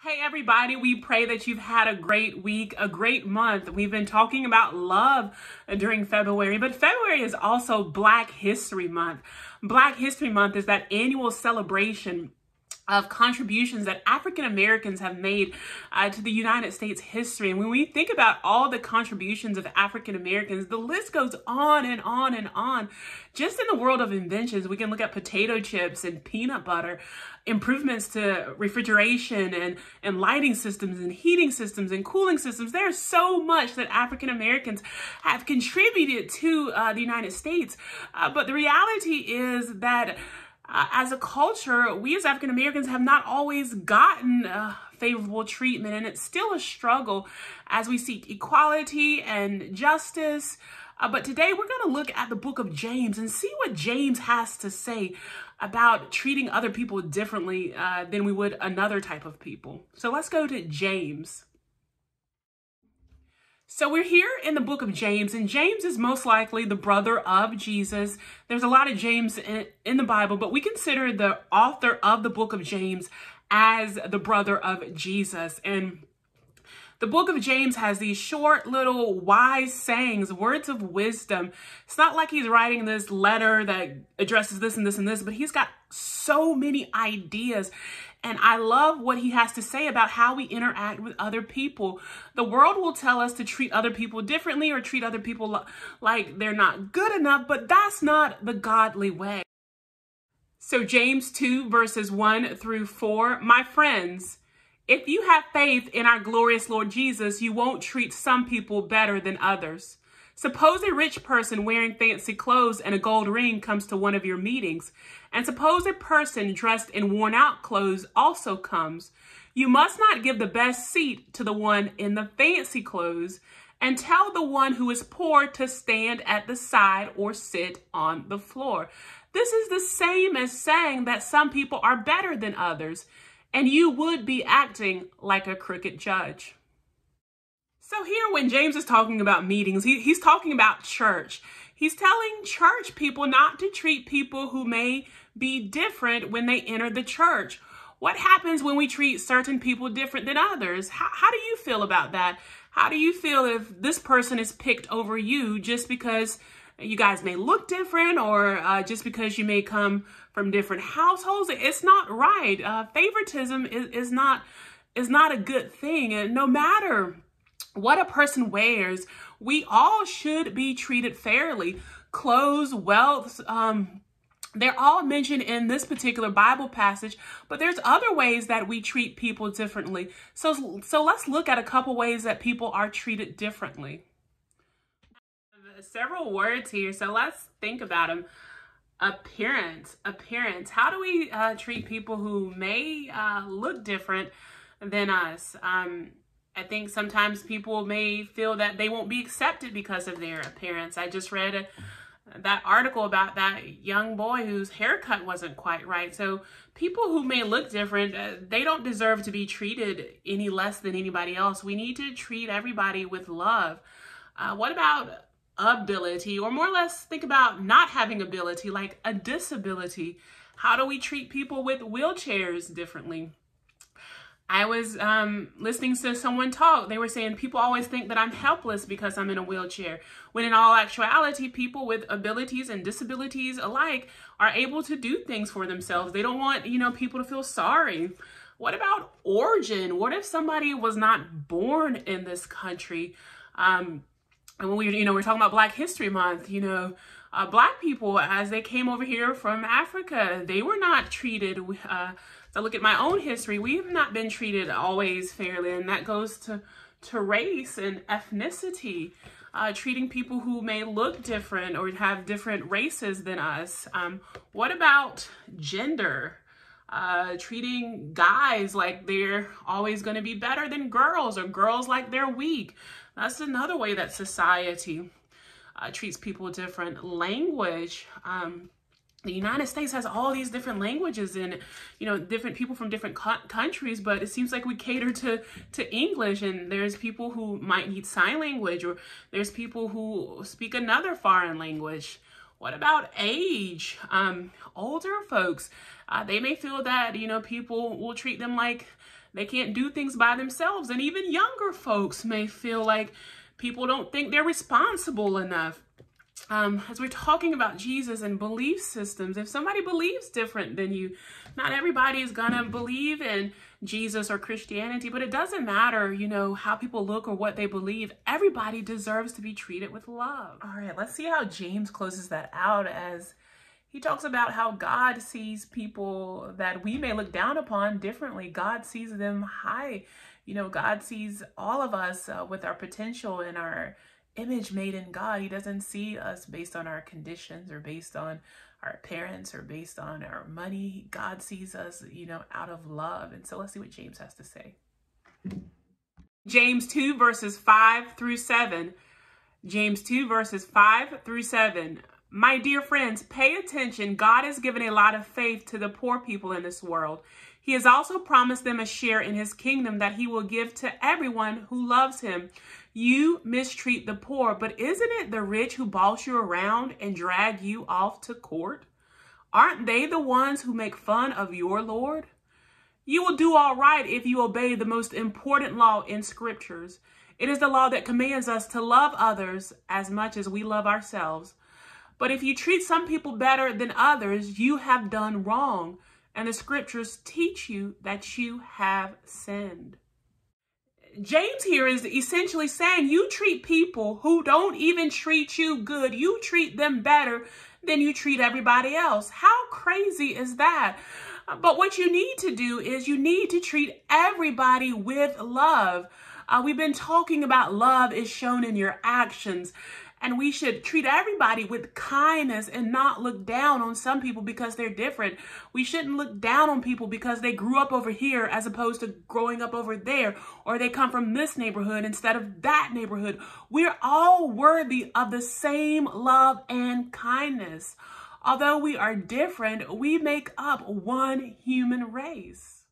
Hey, everybody, we pray that you've had a great week, a great month. We've been talking about love during February, but February is also Black History Month. Black History Month is that annual celebration of contributions that African Americans have made uh, to the United States history. And when we think about all the contributions of African Americans, the list goes on and on and on. Just in the world of inventions, we can look at potato chips and peanut butter, improvements to refrigeration and, and lighting systems and heating systems and cooling systems. There's so much that African Americans have contributed to uh, the United States. Uh, but the reality is that as a culture, we as African Americans have not always gotten uh, favorable treatment, and it's still a struggle as we seek equality and justice. Uh, but today we're going to look at the book of James and see what James has to say about treating other people differently uh, than we would another type of people. So let's go to James. So we're here in the book of James, and James is most likely the brother of Jesus. There's a lot of James in, in, the Bible, but we consider the author of the book of James as the brother of Jesus. And the book of James has these short little wise sayings, words of wisdom. It's not like he's writing this letter that addresses this and this and this, but he's got so many ideas. And I love what he has to say about how we interact with other people. The world will tell us to treat other people differently or treat other people like they're not good enough, but that's not the godly way. So James 2 verses 1 through 4, my friends, if you have faith in our glorious Lord Jesus, you won't treat some people better than others. Suppose a rich person wearing fancy clothes and a gold ring comes to one of your meetings, and suppose a person dressed in worn out clothes also comes. You must not give the best seat to the one in the fancy clothes, and tell the one who is poor to stand at the side or sit on the floor. This is the same as saying that some people are better than others, and you would be acting like a crooked judge. So here when James is talking about meetings, he, he's talking about church. He's telling church people not to treat people who may be different when they enter the church. What happens when we treat certain people different than others? How, how do you feel about that? How do you feel if this person is picked over you just because you guys may look different or uh, just because you may come from different households? It's not right. Uh, favoritism is, is not is not a good thing. And no matter what a person wears, we all should be treated fairly. Clothes, wealth, um, they're all mentioned in this particular Bible passage, but there's other ways that we treat people differently. So, so let's look at a couple ways that people are treated differently. Several words here, so let's think about them. Appearance, appearance. How do we uh, treat people who may uh, look different than us? Um, I think sometimes people may feel that they won't be accepted because of their appearance. I just read a, that article about that young boy whose haircut wasn't quite right. So people who may look different, uh, they don't deserve to be treated any less than anybody else. We need to treat everybody with love. Uh, what about ability or more or less think about not having ability like a disability? How do we treat people with wheelchairs differently? I was um, listening to someone talk. They were saying people always think that I'm helpless because I'm in a wheelchair. When in all actuality, people with abilities and disabilities alike are able to do things for themselves. They don't want, you know, people to feel sorry. What about origin? What if somebody was not born in this country? Um, and when we, you know, we're talking about Black History Month, you know, uh, Black people, as they came over here from Africa, they were not treated uh, so look at my own history. We have not been treated always fairly, and that goes to, to race and ethnicity. Uh, treating people who may look different or have different races than us. Um, what about gender? Uh, treating guys like they're always going to be better than girls or girls like they're weak. That's another way that society uh, treats people different. Language. Um, the United States has all these different languages and, you know, different people from different countries, but it seems like we cater to, to English and there's people who might need sign language or there's people who speak another foreign language. What about age? Um, older folks, uh, they may feel that, you know, people will treat them like they can't do things by themselves. And even younger folks may feel like people don't think they're responsible enough. Um, as we're talking about Jesus and belief systems, if somebody believes different than you, not everybody is going to believe in Jesus or Christianity, but it doesn't matter, you know, how people look or what they believe. Everybody deserves to be treated with love. All right, let's see how James closes that out as he talks about how God sees people that we may look down upon differently. God sees them high. You know, God sees all of us uh, with our potential and our image made in God. He doesn't see us based on our conditions or based on our parents or based on our money. God sees us, you know, out of love. And so let's see what James has to say. James 2 verses 5 through 7. James 2 verses 5 through 7. My dear friends, pay attention. God has given a lot of faith to the poor people in this world. He has also promised them a share in his kingdom that he will give to everyone who loves him. You mistreat the poor, but isn't it the rich who boss you around and drag you off to court? Aren't they the ones who make fun of your Lord? You will do all right if you obey the most important law in scriptures. It is the law that commands us to love others as much as we love ourselves. But if you treat some people better than others, you have done wrong, and the scriptures teach you that you have sinned. James here is essentially saying you treat people who don't even treat you good, you treat them better than you treat everybody else. How crazy is that? But what you need to do is you need to treat everybody with love. Uh, we've been talking about love is shown in your actions. And we should treat everybody with kindness and not look down on some people because they're different. We shouldn't look down on people because they grew up over here as opposed to growing up over there, or they come from this neighborhood instead of that neighborhood. We're all worthy of the same love and kindness. Although we are different, we make up one human race.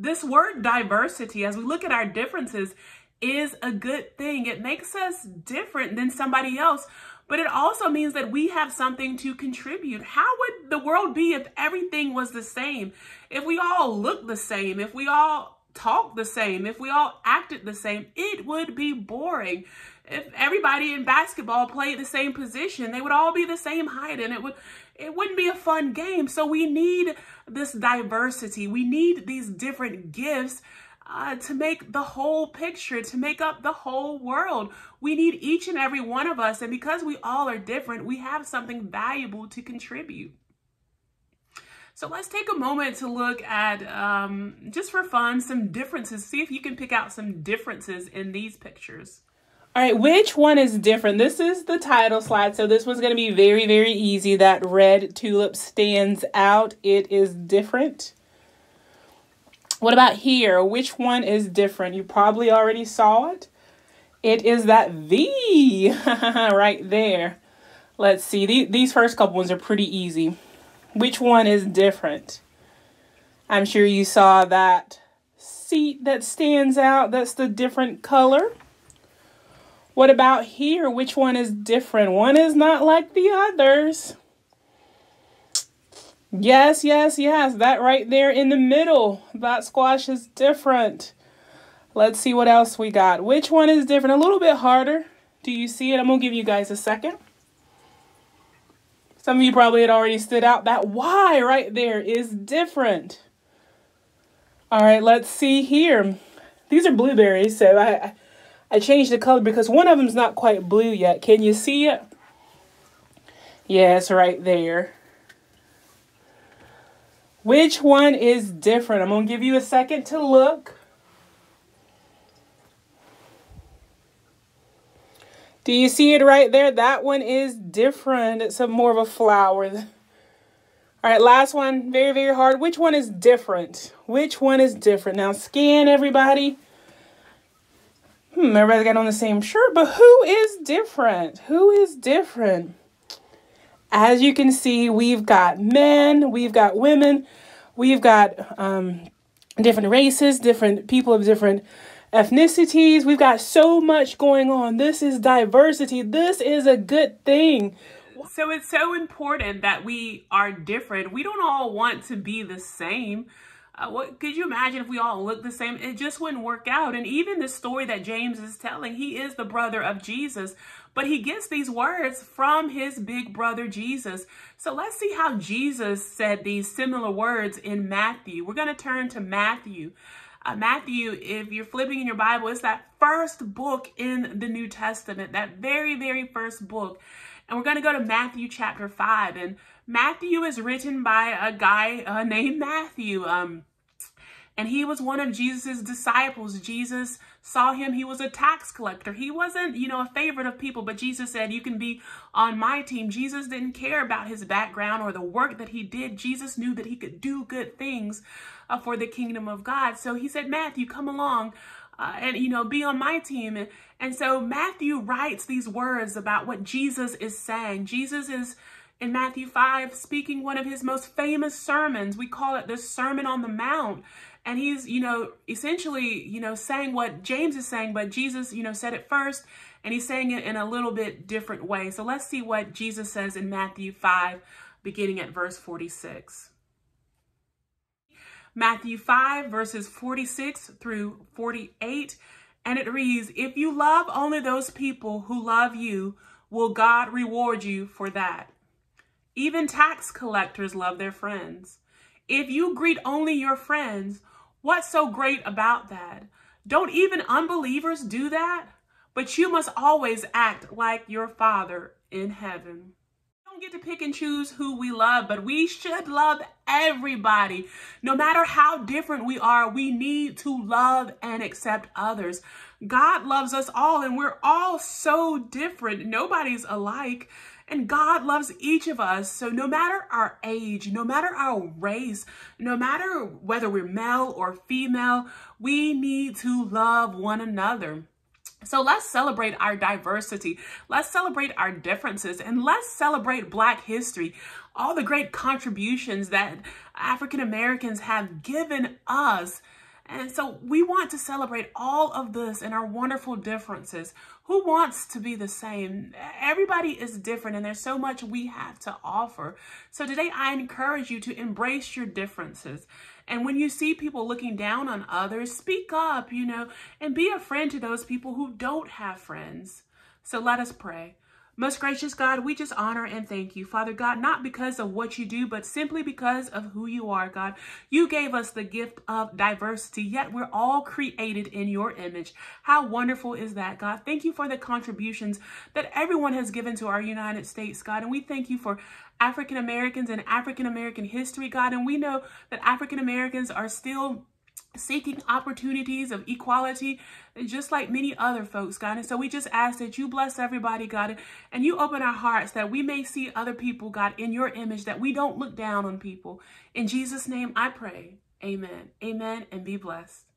This word diversity, as we look at our differences, is a good thing. It makes us different than somebody else, but it also means that we have something to contribute. How would the world be if everything was the same? If we all looked the same, if we all talked the same, if we all acted the same, it would be boring. If everybody in basketball played the same position, they would all be the same height and it would it wouldn't be a fun game. So we need this diversity. We need these different gifts uh, to make the whole picture, to make up the whole world. We need each and every one of us. And because we all are different, we have something valuable to contribute. So let's take a moment to look at, um, just for fun, some differences. See if you can pick out some differences in these pictures. All right, which one is different? This is the title slide, so this one's going to be very, very easy. That red tulip stands out. It is different. What about here? Which one is different? You probably already saw it. It is that V right there. Let's see. These first couple ones are pretty easy. Which one is different? I'm sure you saw that seat that stands out. That's the different color. What about here? Which one is different? One is not like the others. Yes, yes, yes. That right there in the middle. That squash is different. Let's see what else we got. Which one is different? A little bit harder. Do you see it? I'm going to give you guys a second. Some of you probably had already stood out. That Y right there is different. All right, let's see here. These are blueberries, so I, I changed the color because one of them's not quite blue yet. Can you see it? Yeah, right there. Which one is different? I'm going to give you a second to look. Do you see it right there? That one is different. It's a more of a flower. All right, last one. Very, very hard. Which one is different? Which one is different? Now scan everybody. Hmm, everybody got on the same shirt, but who is different? Who is different? As you can see, we've got men, we've got women, we've got um, different races, different people of different ethnicities. We've got so much going on. This is diversity. This is a good thing. So it's so important that we are different. We don't all want to be the same. Uh, what could you imagine if we all looked the same? It just wouldn't work out. And even the story that James is telling, he is the brother of Jesus, but he gets these words from his big brother Jesus. So let's see how Jesus said these similar words in Matthew. We're going to turn to Matthew. Uh, Matthew, if you're flipping in your Bible, it's that first book in the New Testament, that very, very first book. And we're going to go to Matthew chapter 5. And Matthew is written by a guy uh, named Matthew. Um, and he was one of Jesus's disciples. Jesus saw him. He was a tax collector. He wasn't, you know, a favorite of people, but Jesus said, you can be on my team. Jesus didn't care about his background or the work that he did. Jesus knew that he could do good things uh, for the kingdom of God. So he said, Matthew, come along. Uh, and you know be on my team and, and so matthew writes these words about what jesus is saying jesus is in matthew 5 speaking one of his most famous sermons we call it the sermon on the mount and he's, you know, essentially, you know, saying what James is saying, but Jesus, you know, said it first and he's saying it in a little bit different way. So let's see what Jesus says in Matthew 5, beginning at verse 46. Matthew 5, verses 46 through 48. And it reads, If you love only those people who love you, will God reward you for that? Even tax collectors love their friends. If you greet only your friends, What's so great about that? Don't even unbelievers do that? But you must always act like your Father in heaven. We don't get to pick and choose who we love, but we should love everybody. No matter how different we are, we need to love and accept others. God loves us all, and we're all so different. Nobody's alike. And God loves each of us. So no matter our age, no matter our race, no matter whether we're male or female, we need to love one another. So let's celebrate our diversity. Let's celebrate our differences and let's celebrate Black history. All the great contributions that African Americans have given us and so we want to celebrate all of this and our wonderful differences. Who wants to be the same? Everybody is different and there's so much we have to offer. So today I encourage you to embrace your differences. And when you see people looking down on others, speak up, you know, and be a friend to those people who don't have friends. So let us pray. Most gracious God, we just honor and thank you, Father God, not because of what you do, but simply because of who you are, God. You gave us the gift of diversity, yet we're all created in your image. How wonderful is that, God? Thank you for the contributions that everyone has given to our United States, God. And we thank you for African Americans and African American history, God. And we know that African Americans are still seeking opportunities of equality, just like many other folks, God. And so we just ask that you bless everybody, God, and you open our hearts that we may see other people, God, in your image, that we don't look down on people. In Jesus' name I pray. Amen. Amen. And be blessed.